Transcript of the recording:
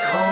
like home.